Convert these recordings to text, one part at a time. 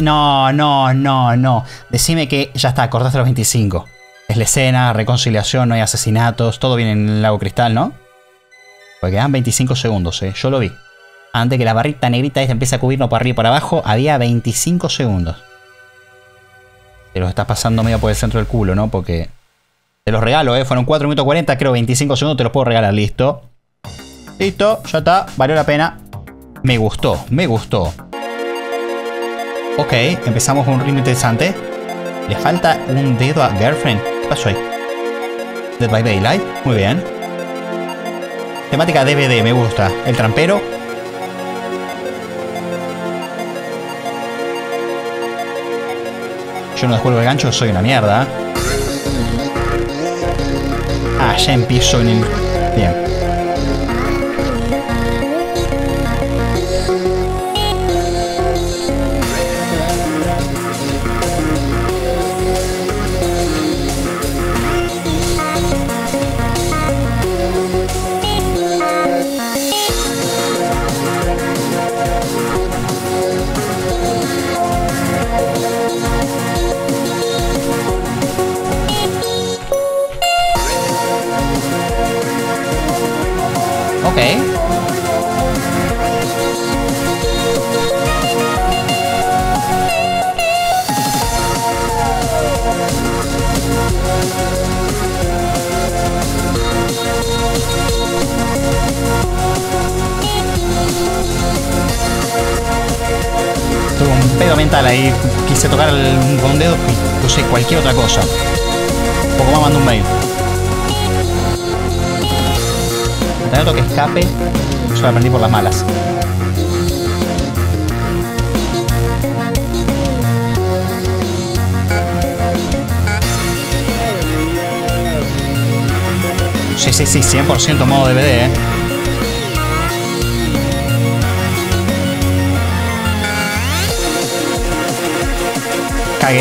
No, no, no, no. Decime que ya está, cortaste los 25. Es la escena, reconciliación, no hay asesinatos, todo bien en el lago cristal, ¿no? Porque quedan 25 segundos, ¿eh? Yo lo vi. Antes que la barrita negrita esta empiece a cubrirnos para arriba y para abajo, había 25 segundos. Te los estás pasando medio por el centro del culo, ¿no? Porque te los regalo, ¿eh? Fueron 4 minutos 40, creo 25 segundos, te los puedo regalar, listo. Listo, ya está, valió la pena. Me gustó, me gustó. Ok, empezamos con un ritmo interesante. Le falta un dedo a Girlfriend. ¿Qué pasó ahí? Dead by Daylight, muy bien. Temática DVD, me gusta. El trampero. Yo no descuelgo el gancho, soy una mierda. Ah, ya empiezo en el... Bien. Pedo mental ahí. Quise tocar el, con un dedo y puse cualquier otra cosa. Poco más mando un mail. Tanto que escape, yo lo aprendí por las malas. Sí, sí, sí, 100% modo DVD, eh. No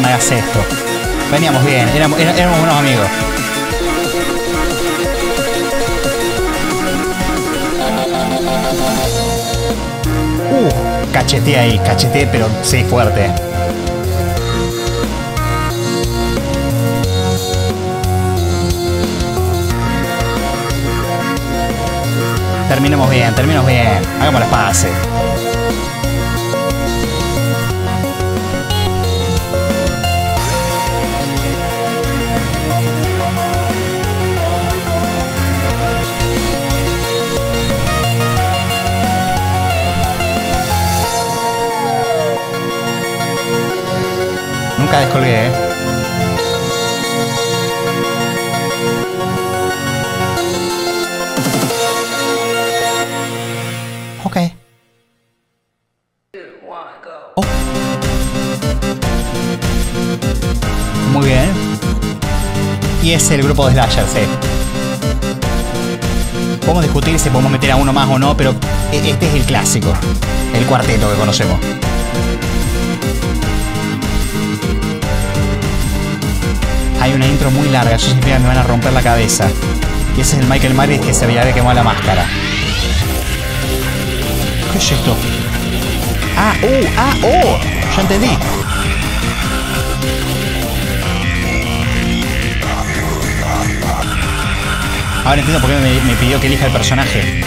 me hagas esto. Veníamos bien, éramos, éramos buenos amigos. Uh, cacheteé ahí, cacheteé, pero sí, fuerte. Terminemos bien, terminemos bien. Hagamos las pases. Nunca descolgué, ¿eh? Grupo de Slasher, sí. Podemos discutir si podemos meter a uno más o no, pero e- este es el clásico. El cuarteto que conocemos. Hay una intro muy larga, eso significa que me van a romper la cabeza. Y ese es el Michael Myers que se veía quemar la máscara. ¿Qué es esto? Ah, uh, ah, oh, ya entendí. Ahora entiendo por qué me, me pidió que elija el personaje.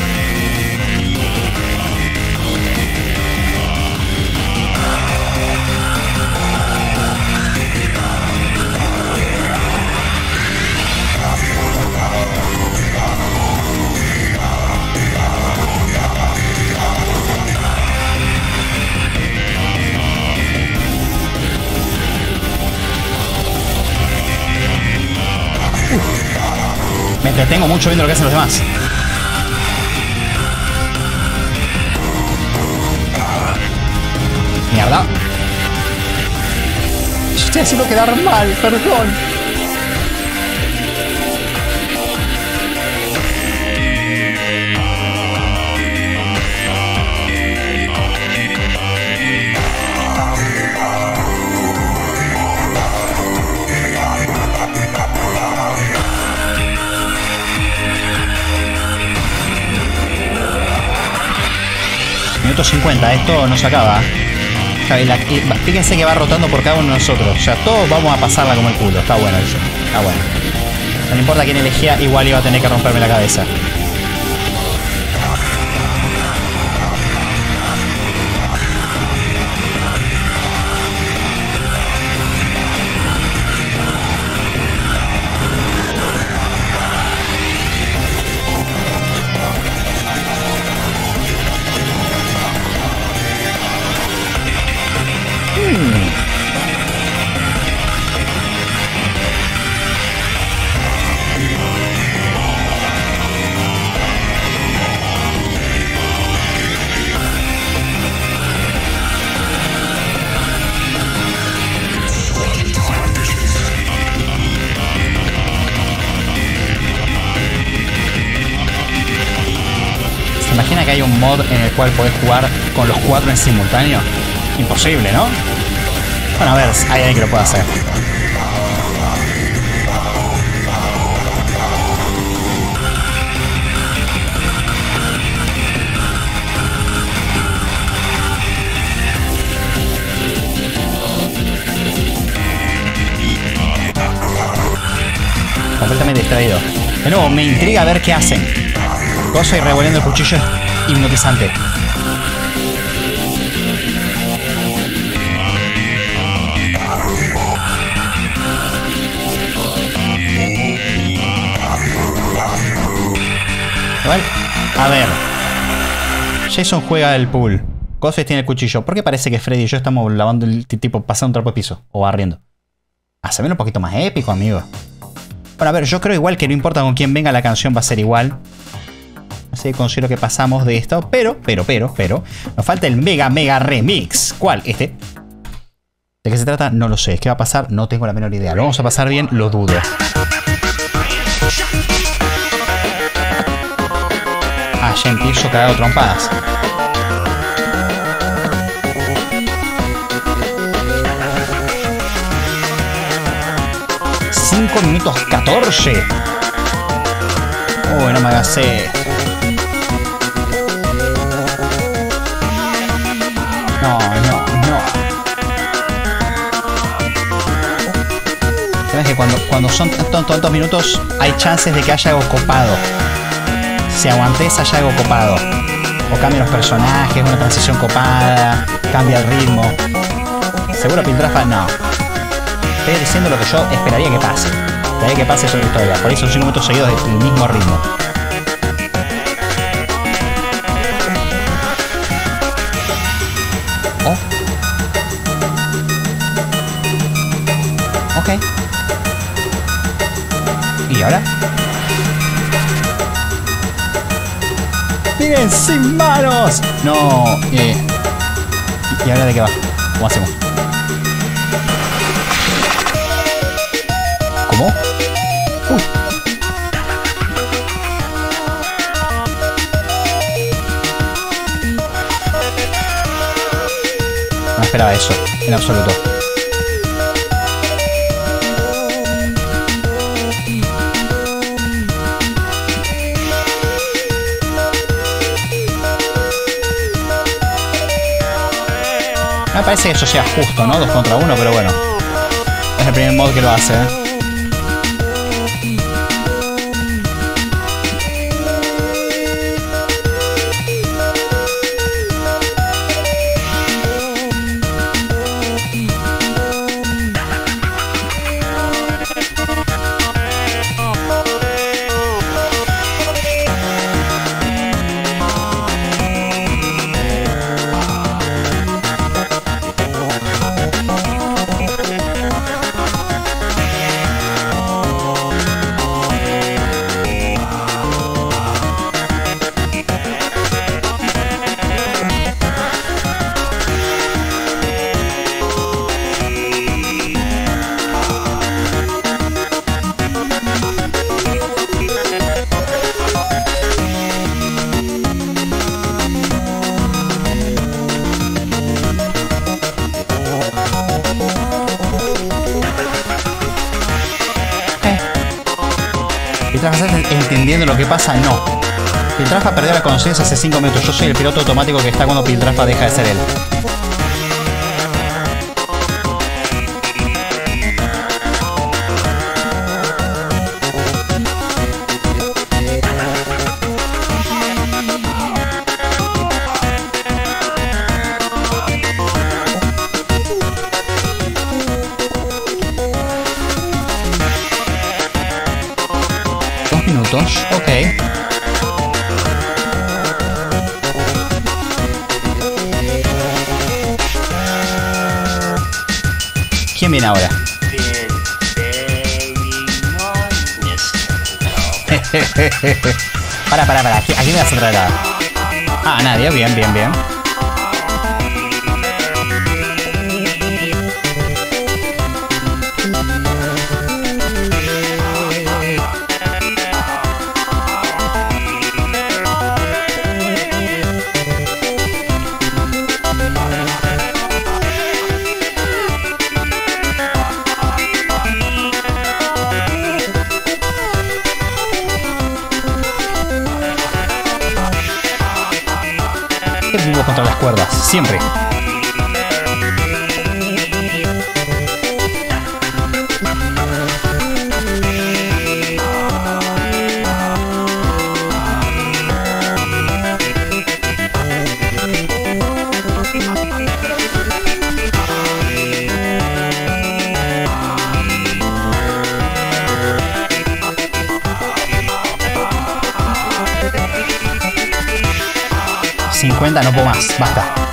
Me entretengo mucho viendo lo que hacen los demás. Mierda. Estoy haciendo quedar mal, perdón. Minuto 50, esto no se acaba. fíjense que va rotando por cada uno de nosotros. O sea, todos vamos a pasarla como el culo. Está bueno eso. Está bueno. No importa quién elegía, igual iba a tener que romperme la cabeza. Cual podés jugar con los cuatro en simultáneo? Imposible, ¿no? Bueno, a ver, hay alguien que lo pueda hacer. completamente distraído. De nuevo, me intriga ver qué hacen. Cosa y revolviendo el cuchillo hipnotizante. A ver. Jason juega el pool. Ghostface tiene el cuchillo. ¿Por qué parece que Freddy y yo estamos lavando el tipo, pasando un trapo de piso? O barriendo. Ve un poquito más épico, amigo. Bueno, a ver, yo creo igual que no importa con quién venga, la canción va a ser igual. Así que considero que pasamos de esto. Pero, pero, pero, pero. Nos falta el mega, mega remix. ¿Cuál? Este. ¿De qué se trata? No lo sé. ¿Qué va a pasar? No tengo la menor idea. ¿Lo vamos a pasar bien? Lo dudo. Ah, ya empiezo cagado trompadas. ¡5 minutos 14! Uy, no me hagas cuando, cuando son tantos minutos hay chances de que haya algo copado. Si aguantes haya algo copado. O cambia los personajes, una transición copada, cambia el ritmo. Seguro Piltrafa no. Estoy diciendo lo que yo esperaría que pase. Esperaría que pase sobre historia. Por eso son 5 minutos seguidos del mismo ritmo. Ok. ¡Miren, sin manos! No, eh. ¿Y ahora de qué va? ¿Cómo hacemos? ¿Cómo? Uy. No esperaba eso, en absoluto. Me parece que eso sea justo, ¿no? Dos contra uno, pero bueno. Es el primer mod que lo hace, ¿eh? Entendiendo lo que pasa, no. Piltrafa perdió la conciencia hace 5 minutos. Yo soy el piloto automático que está cuando Piltrafa deja de ser él. ¿Quién viene ahora? para, para, para. Aquí, aquí me vas a traer a... Ah, nadie. Bien, bien, bien. Siempre. ...50, no puedo más, basta.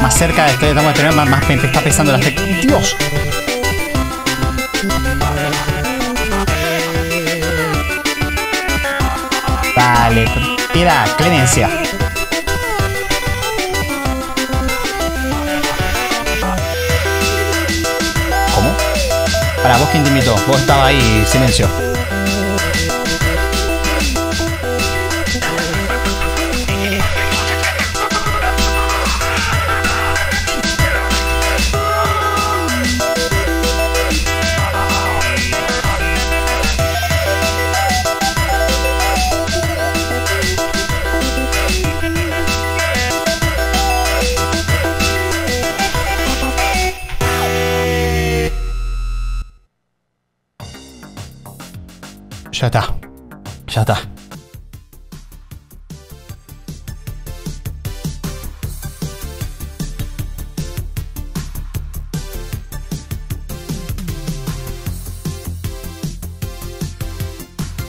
Más cerca estoy, estamos de tener, más, más me está pesando la tec- ¡Dios! Dale, piedad, clemencia. ¿Cómo? Para vos quién te vos estabas ahí, silencio. Ya está. Ya está.